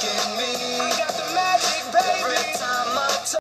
Give me